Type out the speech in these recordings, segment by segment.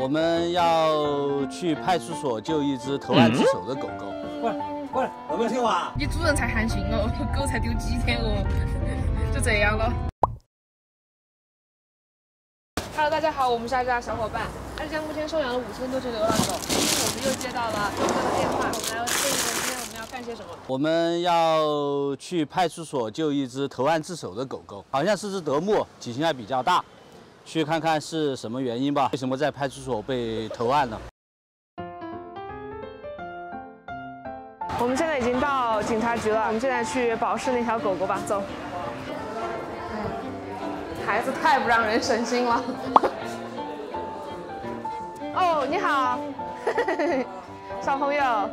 我们要去派出所救一只投案自首的狗狗。过来，过来，有没有听话？你主人才寒心哦，狗才丢几天哦，就这样了。Hello，大家好，我们是爱家小伙伴。爱家目前收养了五千多只流浪狗，今天我们又接到了周哥的电话，我们来问一问今天我们要干些什么。我们要去派出所救一只投案自首的狗狗，好像是只德牧，体型还比较大，去看看是什么原因吧？为什么在派出所被投案呢？我们现在已经到警察局了，我们现在去保释那条狗狗吧，走。孩子太不让人省心了。哦，你好，小朋友，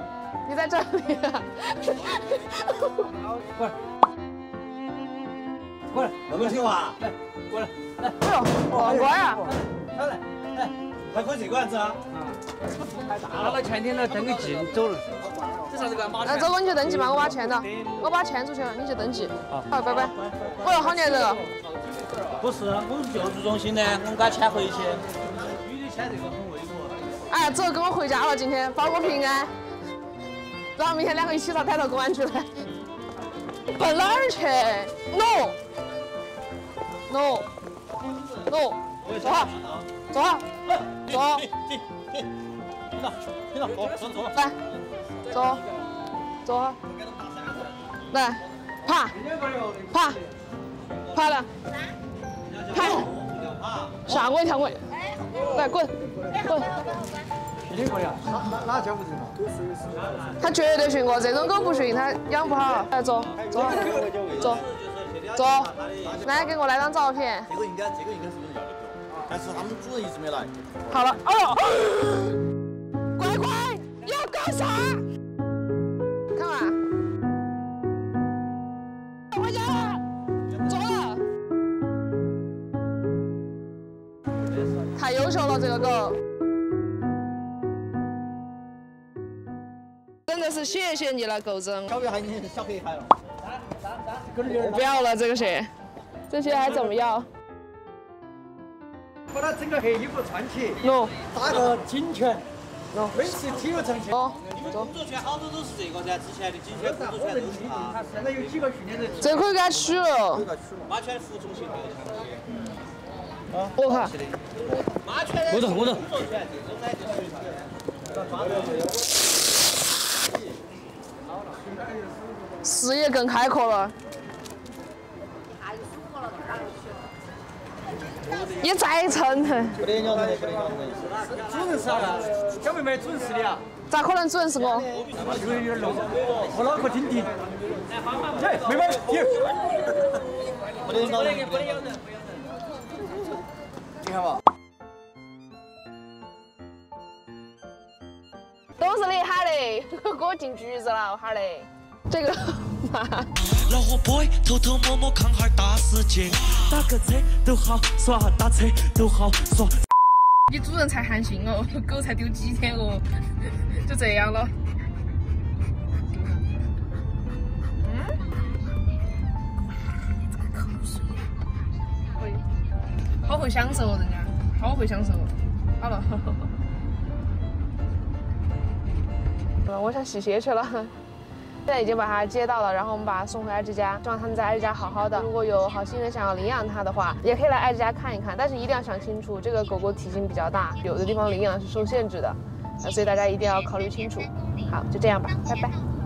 你在这里啊？过来，过来，有没有听话？来，过来，来。哎呦，好乖呀！来来，来，还可以这个样子啊？拿了前天了，登个记走了。这啥子个马哎，周哥你去登记嘛，我把钱的，我把钱出去了，你去登记。好，拜拜。哦哟，好粘人哦。不是，我们救助中心的，我们给他牵回去。女的牵这个很猥琐。哎，走，跟我回家了，今天保个平安。然后明天两个一起到抬头公安局来。奔哪儿去？No。No！No！走啊！走啊！走！走！走！来！走！走啊！来！怕，怕，怕了！怕！吓我一跳！我来滚！滚！哪哪教不训吗？他绝对训过，这种狗不训他养不好。来，走！走！走！坐。来，给我来张照片。这个应该，这个应该是有人要的狗，但是他们主人一直没来。好了，哎呦，乖乖，你要干啥？看嘛，回家了，走了。太优秀了，这个狗。真的是谢谢你了，狗子。小月还你小黑孩了。不要了，这个鞋，这些还怎么要？把他整个黑衣服穿起，喏，打个警犬，喏，每次体育场去。哦，你们工作圈好多都是这个噻，之前的警犬工作圈都是他。他现在有几个训练人？这可以给他取了。马犬服从性特强。我看，马犬我走我走工作圈这种呢就属于他。视野更开阔了。你再蹭，不得鸟人，不得鸟人。主任是啥子？小妹妹，主任是你啊？咋可能主人是我？有点有点弄，我脑壳顶顶。哎，妹妹，停！不得咬人，不得咬人。你看嘛。都是你喊的，给我进局子了，我喊的。这个，老火 boy 偷偷摸摸看哈儿大世界，打个车都好耍，打车都好耍。你主人才寒心哦，狗才丢几天哦，就这样了。嗯？会，好会享受哦，人家，好会享受。好了，嗯，我想洗鞋去了。现在已经把它接到了，然后我们把它送回爱之家，希望他们在爱之家好好的。如果有好心人想要领养它的话，也可以来爱之家看一看，但是一定要想清楚，这个狗狗体型比较大，有的地方领养是受限制的，所以大家一定要考虑清楚。好，就这样吧，拜拜。